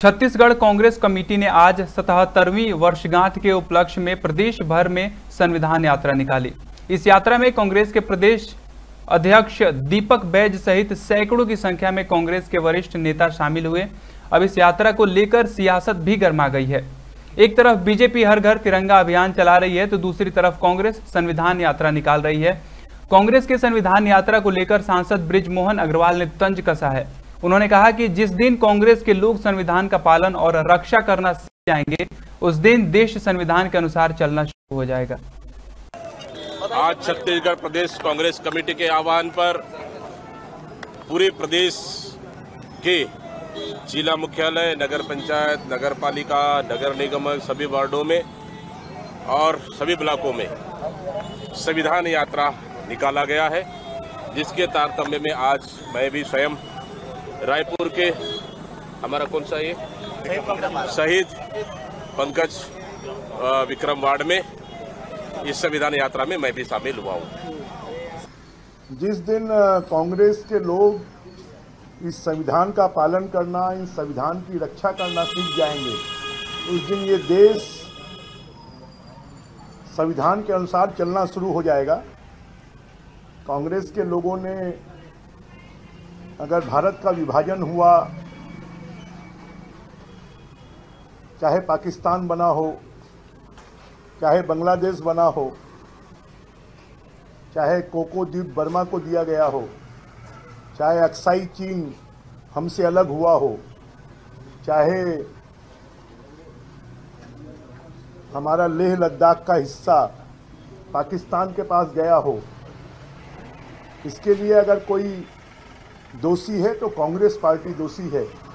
Chhattisgarh Congress committee ने आज सतहत्तरवीं वर्षगांठ के उपलक्ष्य में प्रदेश भर में संविधान यात्रा निकाली। इस यात्रा में कांग्रेस के प्रदेश अध्यक्ष दीपक बैज सहित सैकड़ों की संख्या में कांग्रेस के वरिष्ठ नेता शामिल हुए। अब इस यात्रा को लेकर सियासत भी गर्मा गई है। एक तरफ़ बीजेपी हर घर तिरंगा अभियान चला रही है तो दूसरी तरफ़ कांग्रेस संविधान यात्रा निकाल रही है। कांग्रेस के संविधान यात्रा को लेकर सांसद ब्रिजमोहन अग्रवाल ने तंज कसा है। उन्होंने कहा कि जिस दिन कांग्रेस के लोग संविधान का पालन और रक्षा करना सीख जाएँगे, उस दिन देश संविधान के अनुसार चलना शुरू हो जाएगा। आज छत्तीसगढ़ प्रदेश कांग्रेस कमेटी के आह्वान पर पूरे प्रदेश के जिला मुख्यालय, नगर पंचायत, नगर पालिका, नगर निगम सभी वार्डों में और सभी ब्लॉकों में संविधान यात्रा निकाला गया है, जिसके तारतम्य में आज मैं भी स्वयं रायपुर के हमारा कौन सा ये? शहीद पंकज विक्रम वार्ड में इस संविधान यात्रा में मैं भी शामिल हुआ हूँ। जिस दिन कांग्रेस के लोग इस संविधान का पालन करना इन संविधान की रक्षा करना सीख जाएँगे, उस दिन ये देश संविधान के अनुसार चलना शुरू हो जाएगा। कांग्रेस के लोगों ने अगर भारत का विभाजन हुआ, चाहे पाकिस्तान बना हो, चाहे बांग्लादेश बना हो, चाहे कोको द्वीप बर्मा को दिया गया हो, चाहे अक्साई चीन हमसे अलग हुआ हो, चाहे हमारा लेह लद्दाख का हिस्सा पाकिस्तान के पास गया हो, इसके लिए अगर कोई दोषी है तो कांग्रेस पार्टी दोषी है।